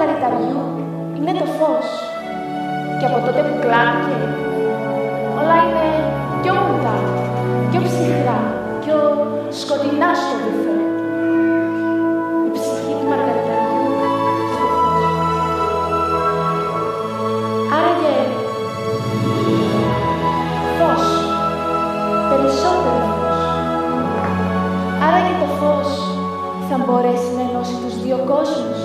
μαργαριταριού είναι το φως. Και από τότε που κλάνηκε, όλα είναι πιο μοντά, πιο ψυχρά, πιο σκοτεινά στο βυθό. Η ψυχή του μαργαριταριού είναι το φως. Άραγε, φως, περισσότερο φως. Άραγε το φως θα μπορέσει να ενώσει τους δύο κόσμους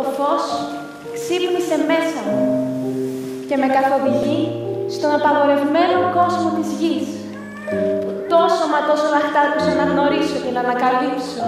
το φως ξύπνησε μέσα μου και με καθοδηγεί στον απαγορευμένο κόσμο της γης που τόσο μα τόσο λαχτάρουσα να γνωρίσω και να ανακαλύψω.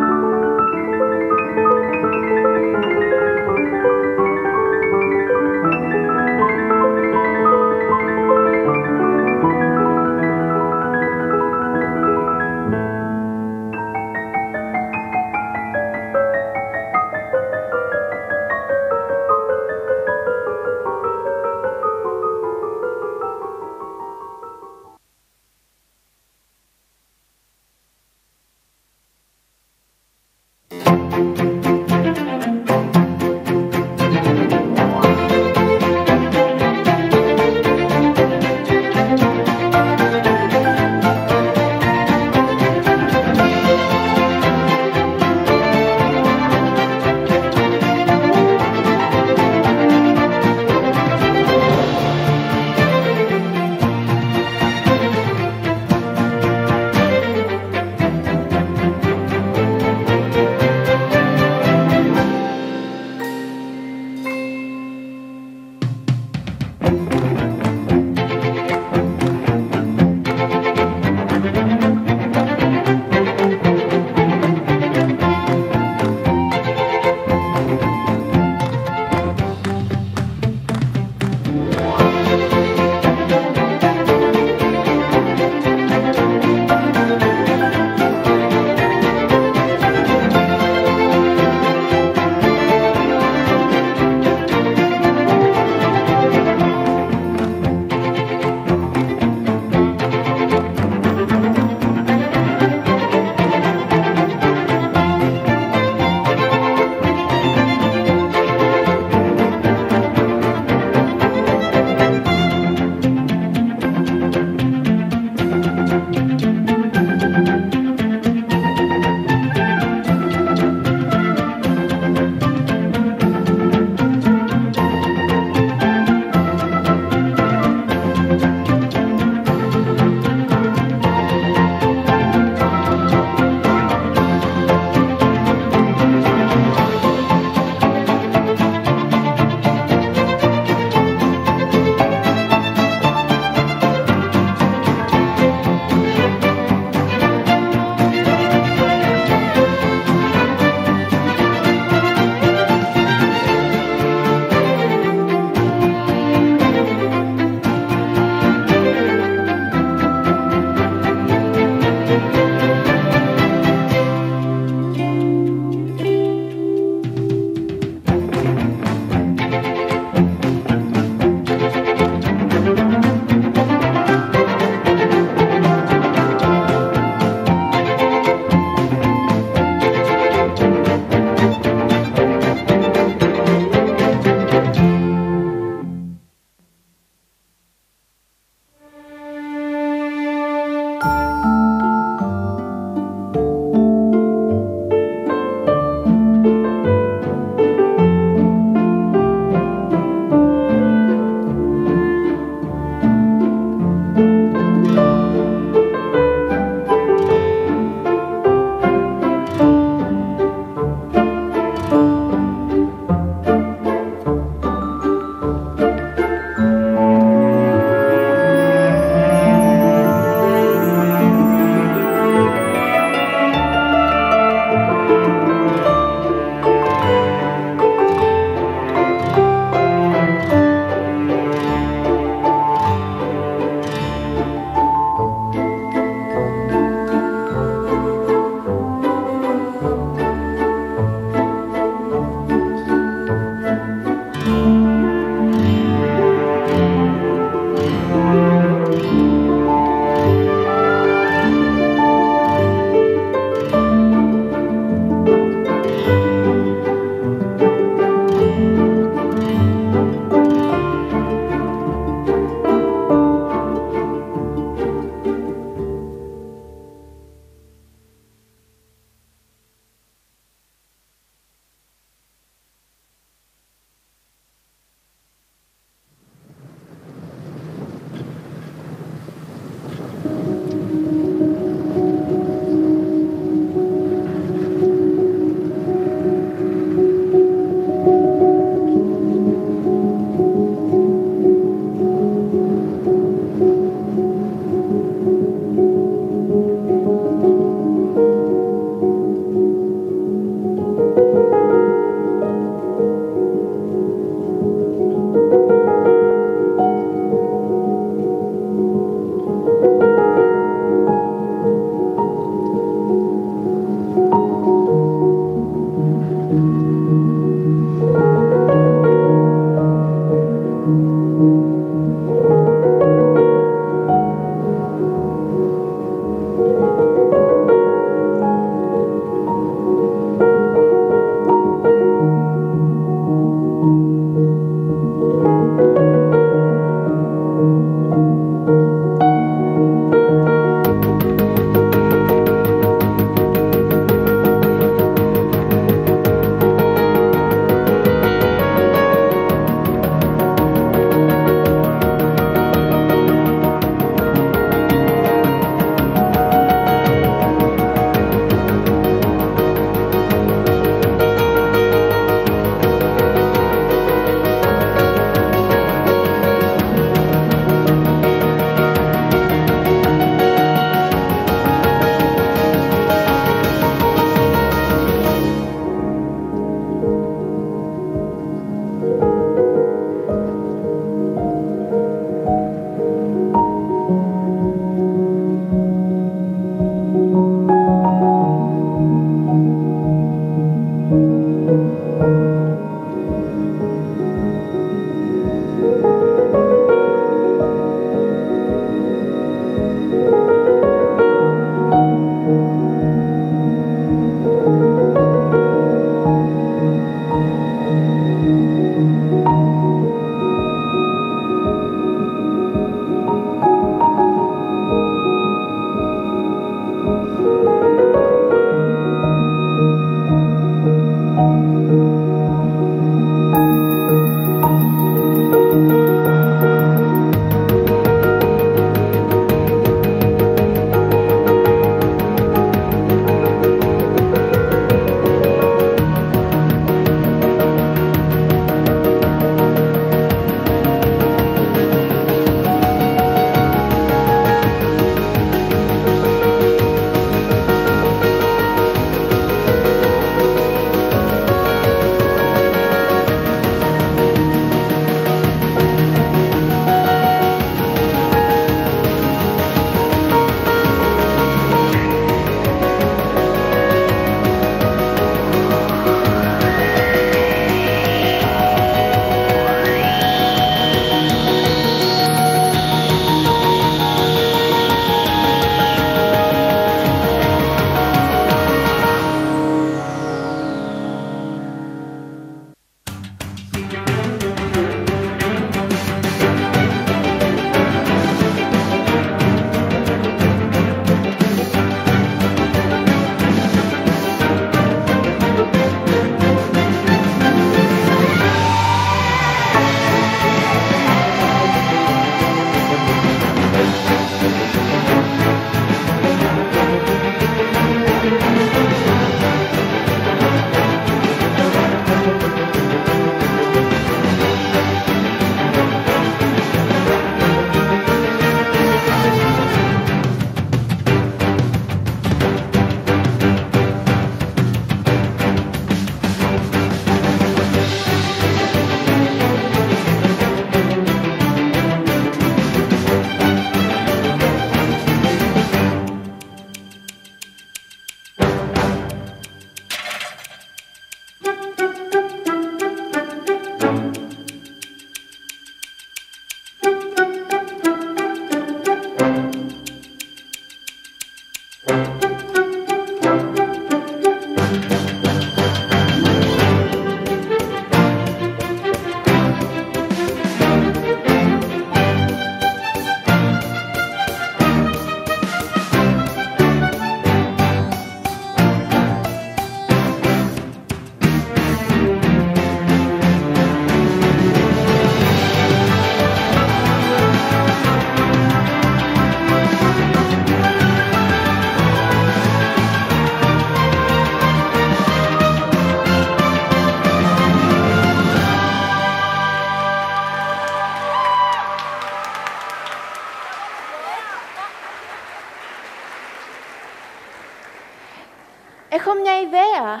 không nhai vé à?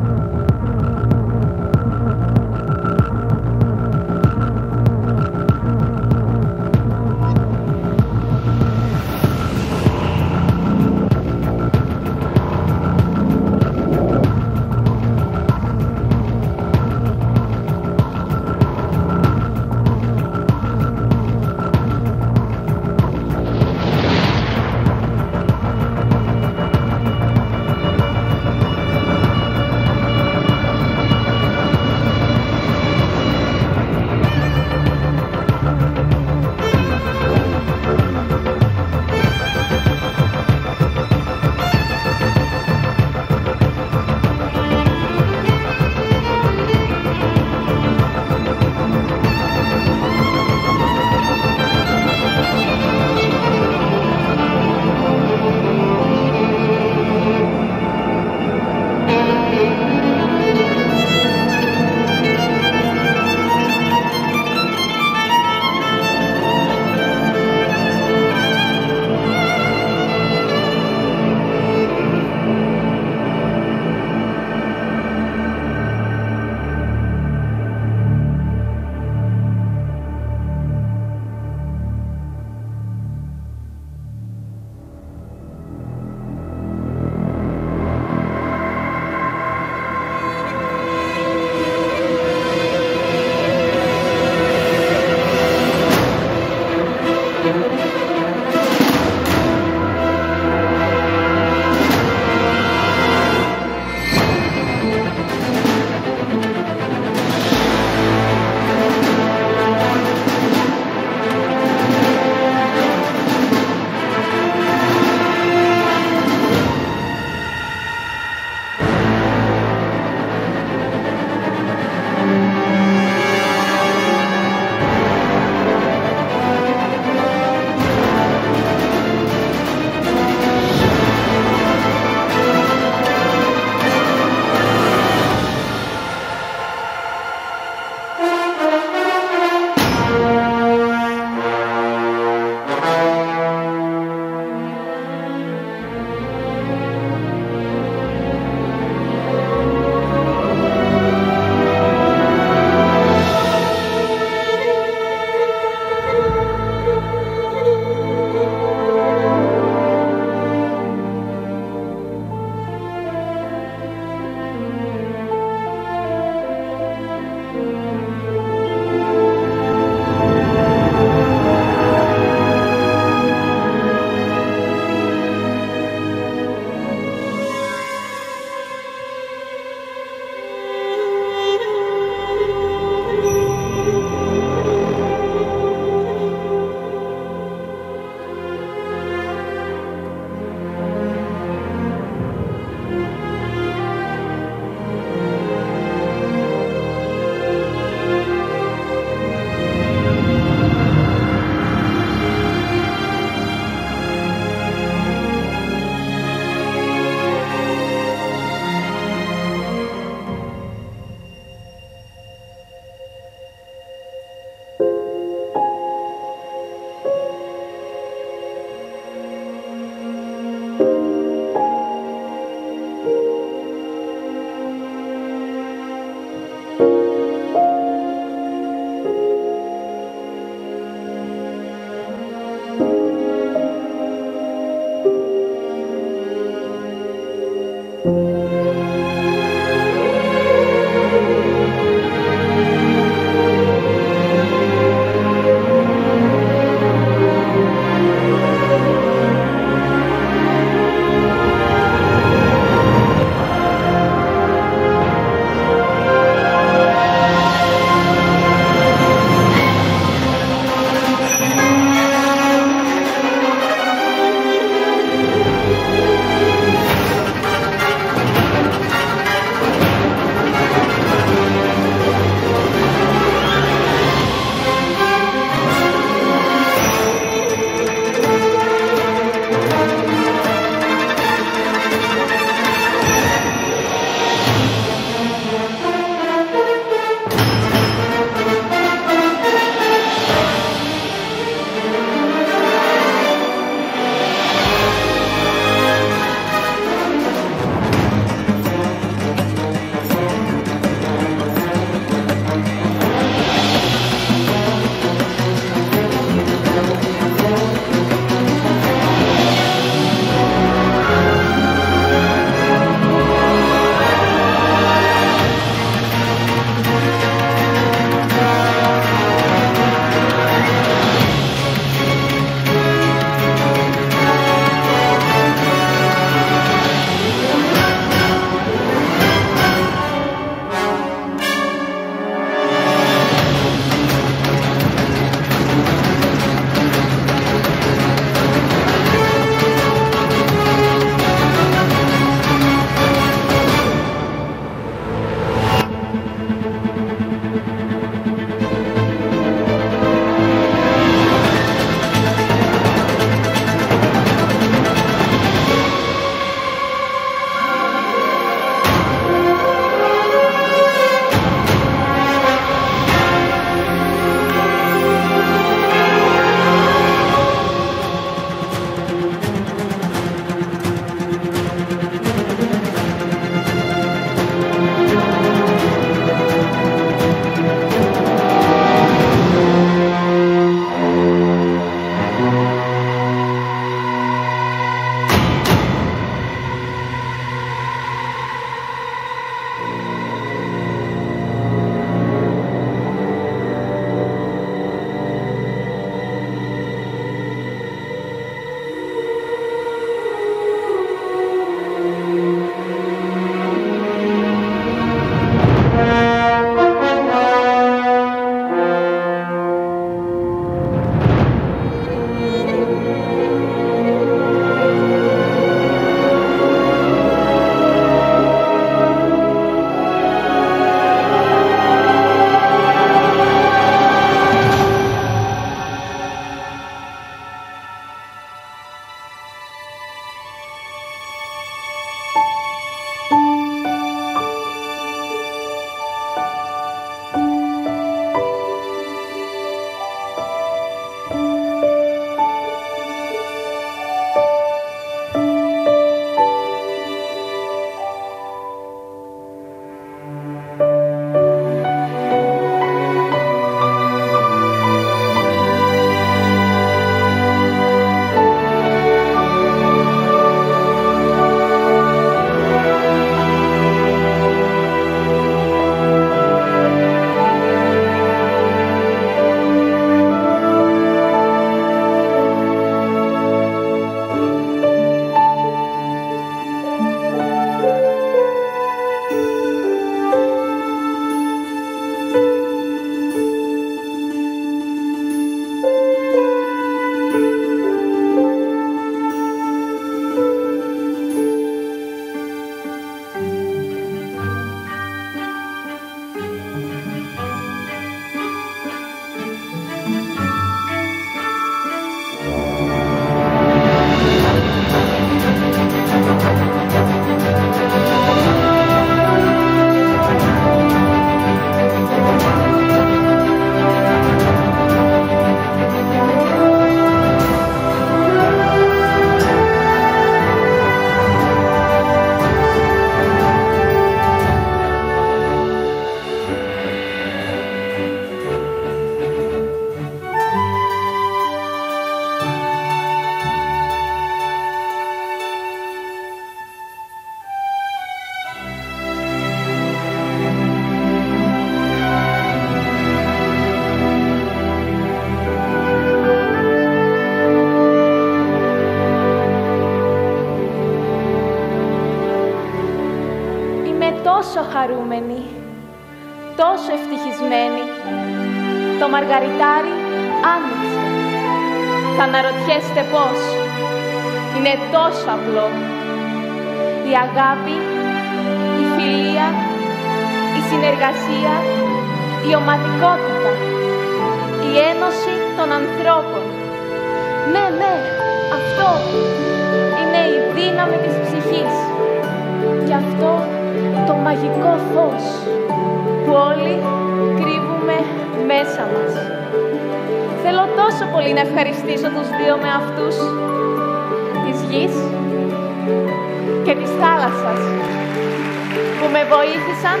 Βοήθησαν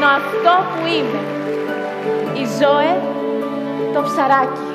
να αυτό που είμαι. Η Ζώε το ψαράκι.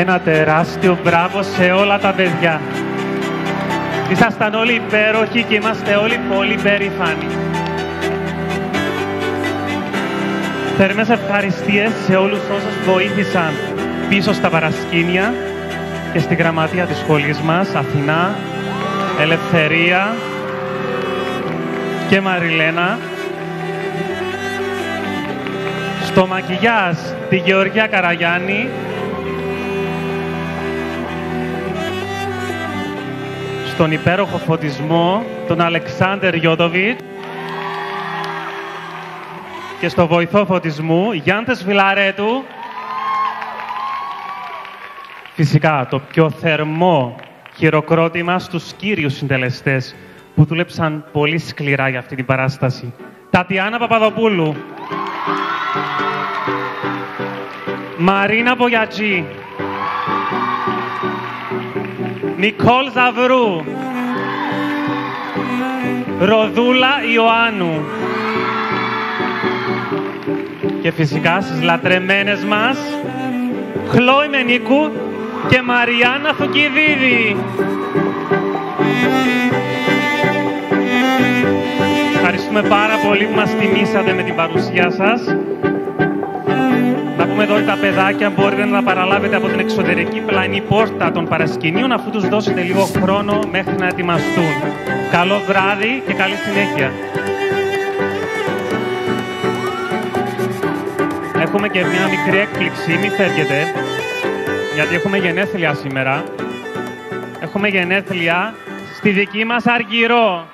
Ένα τεράστιο μπράβο σε όλα τα παιδιά. Ήσασταν όλοι υπέροχοι και είμαστε όλοι πολύ περήφανοι. Θερμές ευχαριστίες σε όλους όσους βοήθησαν πίσω στα παρασκήνια και στη γραμματεία της σχολής μας, Αθηνά, Ελευθερία και Μαριλένα. Στο μακιγιάζ τη Γεωργία Καραγιάννη στον υπέροχο φωτισμό, τον Αλεξάνδερ Γιώδοβιτ και στο βοηθό φωτισμού, Γιάντες Φιλαρέτου. Φυσικά, το πιο θερμό χειροκρότημα στους κύριους συντελεστές που δούλεψαν πολύ σκληρά για αυτή την παράσταση. Τατιάνα Παπαδοπούλου. Μαρίνα Μπογιατζή. Νικόλ Ζαβρού. Ροδούλα Ιωάννου. Και φυσικά στις λατρεμένες μας, Χλόη Μενίκου και Μαριάννα Θουκυδίδη. Ευχαριστούμε πάρα πολύ που μας τιμήσατε με την παρουσία σας. Να πούμε εδώ ότι τα παιδάκια μπορείτε να τα παραλάβετε από την εξωτερική πλανή πόρτα των παρασκηνίων αφού τους δώσετε λίγο χρόνο μέχρι να ετοιμαστούν. Καλό βράδυ και καλή συνέχεια. Έχουμε και μια μικρή έκπληξη, μην φεύγετε, γιατί έχουμε γενέθλια σήμερα. Έχουμε γενέθλια στη δική μας Αργυρό.